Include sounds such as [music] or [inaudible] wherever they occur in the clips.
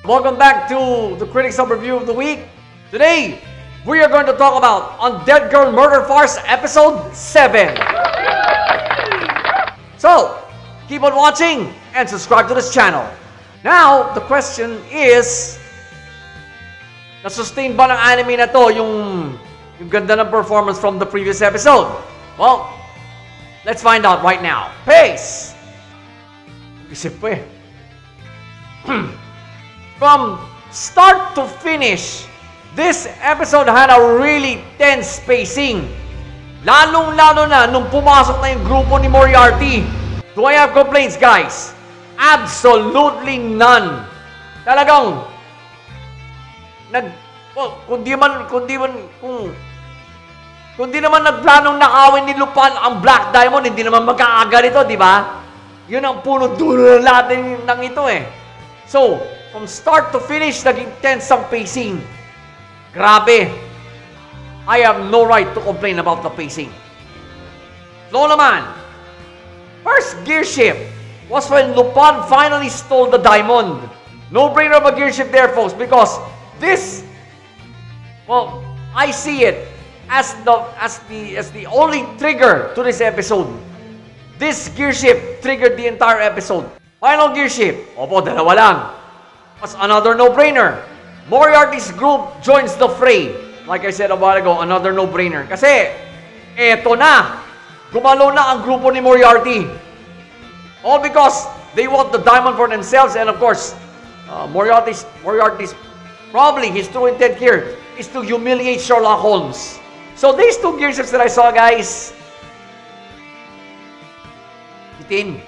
Welcome back to the Critics Overview of the Week. Today, we are going to talk about Undead Girl Murder Farce Episode 7. So, keep on watching and subscribe to this channel. Now, the question is, na-sustain ba ng anime na to yung, yung ganda ng performance from the previous episode? Well, let's find out right now. Pa eh. [clears throat] From start to finish, this episode had a really tense pacing. Lalong-lalo na nung pumasok na yung grupo ni Moriarty. Do I have complaints, guys? Absolutely none. Talagang, nag, well, kung di man, kung di man, kung, kung di naman nagplanong nakawin ni Lupan ang Black Diamond, hindi naman magkaaga nito, di ba? Yun ang puno dulo natin ng ito eh. So, from start to finish, naging tense ang pacing. Grabe. I have no right to complain about the pacing. Flow naman. First gear shift was when Lupin finally stole the diamond. No-brainer of a gear shift there, folks, because this, well, I see it as the as the as the only trigger to this episode. This gear shift triggered the entire episode. Final gear shift, opo, dalawa lang. Was another no-brainer. Moriarty's group joins the fray. Like I said a while ago, another no-brainer. Kasi, eto na. Gumalo na ang grupo ni Moriarty. All because they want the diamond for themselves and of course, uh, Moriarty's, Moriarty's, probably his true intent here is to humiliate Sherlock Holmes. So these two gear shifts that I saw, guys, bitin.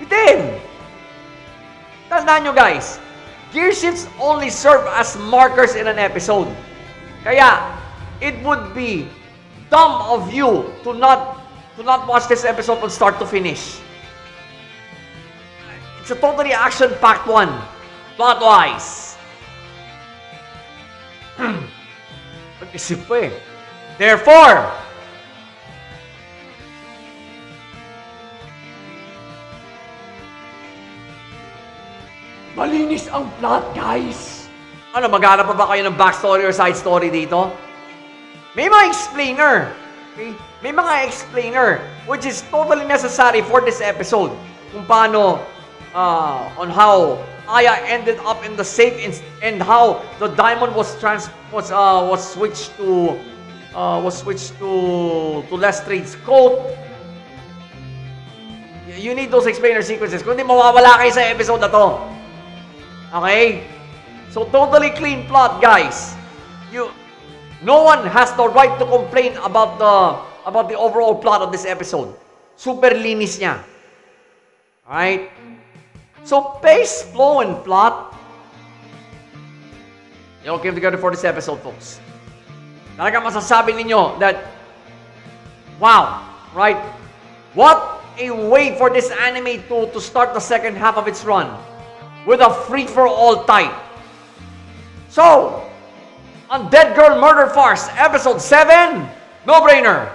bitin! [laughs] Tandaan nyo guys, gear shifts only serve as markers in an episode. Kaya, it would be dumb of you to not to not watch this episode from start to finish. It's a totally action-packed one, plot-wise. [clears throat] Pag-isip pa eh. Therefore, malinis ang plot, guys. Ano, maghanap pa ba kayo ng backstory or side story dito? May mga explainer. Okay? May mga explainer which is totally necessary for this episode. Kung paano, uh, on how Aya ended up in the safe and, how the diamond was trans was uh, was switched to uh, was switched to to Lestrange's coat. You need those explainer sequences. Kundi mawawala kayo sa episode na to. Okay? So totally clean plot, guys. You no one has the right to complain about the about the overall plot of this episode. Super linis niya. Alright? So pace, flow, and plot all came together for this episode, folks. Talaga masasabi ninyo that wow, right? What a way for this anime to to start the second half of its run with a free-for-all type. So, Undead Girl Murder Farce, Episode 7, no-brainer.